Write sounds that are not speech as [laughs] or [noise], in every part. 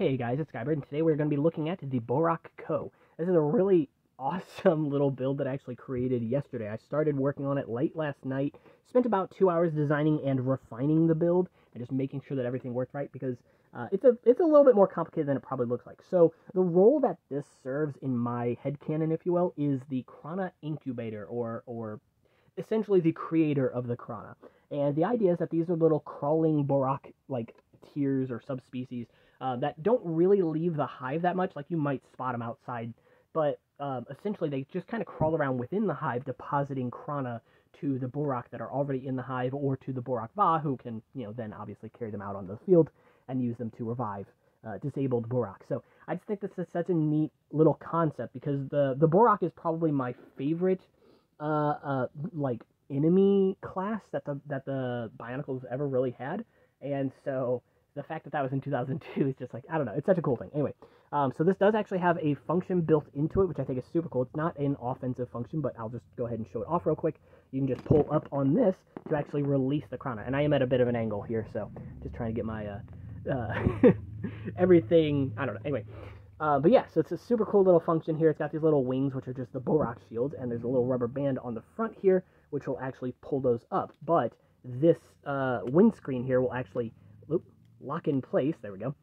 Hey guys, it's Skybird, and today we're going to be looking at the Bohrok Ko. This is a really [laughs] awesome little build that I actually created yesterday. I started working on it late last night, spent about two hours designing and refining the build, and just making sure that everything worked right, because uh, it's a it's a little bit more complicated than it probably looks like. So the role that this serves in my headcanon, if you will, is the Krana incubator, or or essentially the creator of the Krana. And the idea is that these are little crawling Bohrok like tiers or subspecies uh, that don't really leave the hive that much. Like you might spot them outside, but um, essentially they just kind of crawl around within the hive, depositing Krana to the Bohrok that are already in the hive, or to the Bohrok Va, who can you know then obviously carry them out on the field and use them to revive uh, disabled Bohrok. So I just think this is such a neat little concept because the the Bohrok is probably my favorite uh, uh, like enemy class that the that the Bionicles ever really had, and so the fact that that was in 2002 is just like I don't know. It's such a cool thing. Anyway, um, so this does actually have a function built into it, which I think is super cool. It's not an offensive function, but I'll just go ahead and show it off real quick. You can just pull up on this to actually release the Krana, and I am at a bit of an angle here, so just trying to get my uh, uh, [laughs] everything. I don't know. Anyway. Uh, but yeah, so it's a super cool little function here. It's got these little wings, which are just the Bohrok shields, and there's a little rubber band on the front here, which will actually pull those up. But this uh, windscreen here will actually lock in place. There we go.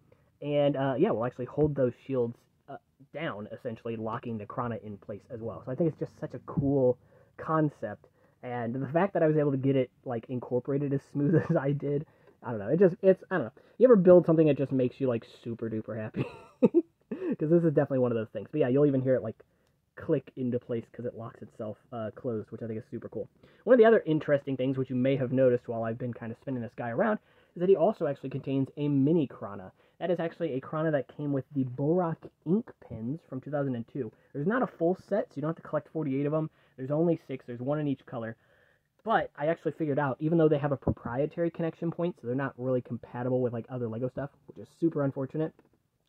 And uh, yeah, we'll actually hold those shields uh, down, essentially locking the Krana in place as well. So I think it's just such a cool concept. And the fact that I was able to get it like incorporated as smooth [laughs] as I did, I don't know. It just it's I don't know. You ever build something that just makes you like super duper happy? [laughs] Because this is definitely one of those things. But yeah, you'll even hear it like click into place because it locks itself uh, closed, which I think is super cool. One of the other interesting things, which you may have noticed while I've been kind of spinning this guy around, is that he also actually contains a mini Krana. That is actually a Krana that came with the Bohrok ink pens from 2002. There's not a full set, so you don't have to collect 48 of them. There's only six. There's one in each color. But I actually figured out, even though they have a proprietary connection point, so they're not really compatible with like other Lego stuff, which is super unfortunate.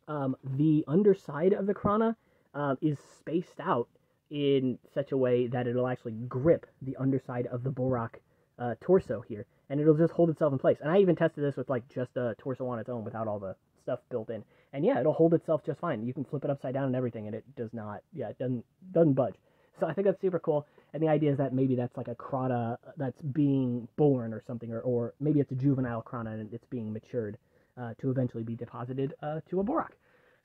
Um, the underside of the Krana uh, is spaced out in such a way that it'll actually grip the underside of the Bohrok uh, torso here and it'll just hold itself in place. And I even tested this with like just a torso on its own without all the stuff built in. And yeah, it'll hold itself just fine. You can flip it upside down and everything, and it does not. Yeah, it doesn't doesn't budge. So I think that's super cool. And the idea is that maybe that's like a Krata that's being born or something, or, or maybe it's a juvenile Krata and it's being matured uh, to eventually be deposited uh, to a Bohrok.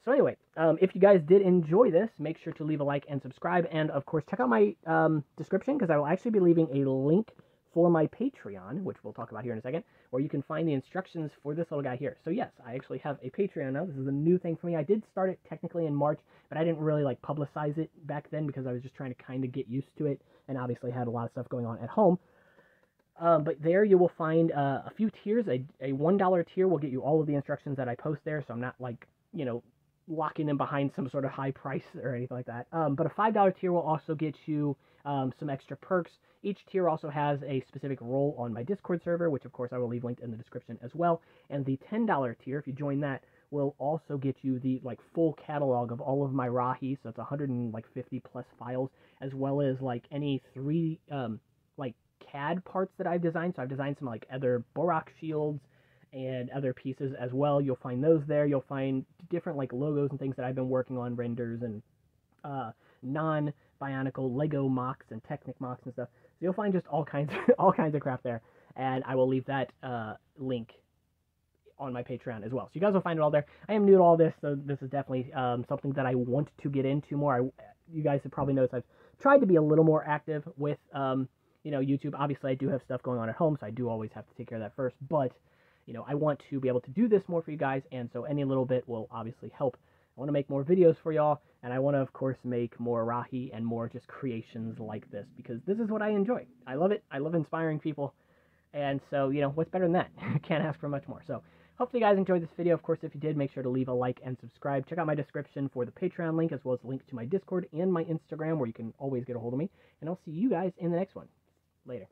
So anyway, um, if you guys did enjoy this, make sure to leave a like and subscribe. And of course, check out my um, description because I will actually be leaving a link for my Patreon, which we'll talk about here in a second, where you can find the instructions for this little guy here. So yes, I actually have a Patreon now. This is a new thing for me. I did start it technically in March, but I didn't really like publicize it back then because I was just trying to kind of get used to it, and obviously had a lot of stuff going on at home. Um, but there you will find uh, a few tiers. A, a $1 tier will get you all of the instructions that I post there, so I'm not like, you know, locking them behind some sort of high price or anything like that. Um, but a $5 tier will also get you um, some extra perks. Each tier also has a specific role on my Discord server, which of course I will leave linked in the description as well. And the $10 tier, if you join that, will also get you the like full catalog of all of my Rahi, so it's 150 plus files, as well as like any three um, like CAD parts that I've designed. So I've designed some like other Bohrok shields and other pieces as well. You'll find those there. You'll find different like logos and things that I've been working on, renders and uh, non Bionicle Lego MOCs and Technic MOCs and stuff. So you'll find just all kinds of, [laughs] all kinds of crap there, and I will leave that uh, link on my Patreon as well. So you guys will find it all there. I am new to all this, so this is definitely um, something that I want to get into more. I, you guys have probably noticed I've tried to be a little more active with um, you know YouTube. Obviously, I do have stuff going on at home, so I do always have to take care of that first. But you know, I want to be able to do this more for you guys, and so any little bit will obviously help. I want to make more videos for y'all, and I want to, of course, make more Rahi and more just creations like this because this is what I enjoy. I love it. I love inspiring people. And so, you know, what's better than that? [laughs] Can't ask for much more. So, hopefully you guys enjoyed this video. Of course, if you did, make sure to leave a like and subscribe. Check out my description for the Patreon link as well as a link to my Discord and my Instagram where you can always get a hold of me. And I'll see you guys in the next one. Later.